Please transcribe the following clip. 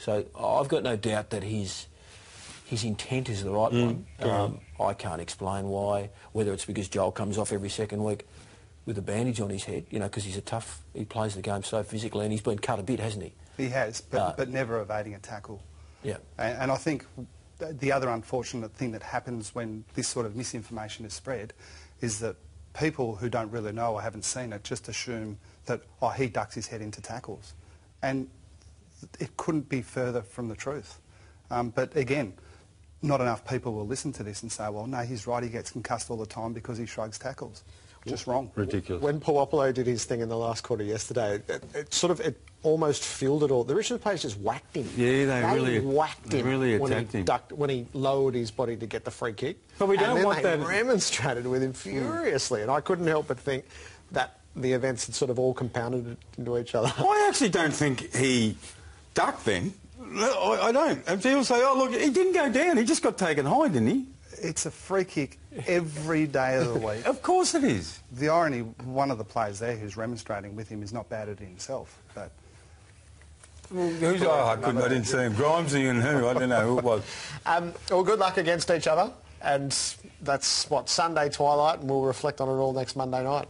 So I've got no doubt that his his intent is the right one. Um, I can't explain why, whether it's because Joel comes off every second week with a bandage on his head, you know, because he's a tough, he plays the game so physically and he's been cut a bit, hasn't he? He has, but, Uh, but never evading a tackle. Yeah. And, and I think the other unfortunate thing that happens when this sort of misinformation is spread is that people who don't really know or haven't seen it just assume that, oh, he ducks his head into tackles. And it couldn't be further from the truth. Um, but again, not enough people will listen to this and say, well, no, he's right, he gets concussed all the time because he shrugs tackles. Just wrong. Ridiculous. When Puopolo did his thing in the last quarter yesterday, it, it sort of it almost fueled it all. The Richmond players just whacked him. Yeah, they really- whacked they him. really when attacked he him. Ducked, when he lowered his body to get the free kick. But we don't then want they that- remonstrated with him furiously, and I couldn't help but think that the events had sort of all compounded into each other. I actually don't think he ducked then. I, I don't. And people say, oh, look, he didn't go down. He just got taken high, didn't he? It's a free kick every day of the week. Of course it is. The irony, one of the players there who's remonstrating with him is not bad at it himself. But Who's, oh, I, couldn't, I didn't see him. Grimesy and who? I don't know who it was. Um, well, good luck against each other, and that's what Sunday twilight, and we'll reflect on it all next Monday night.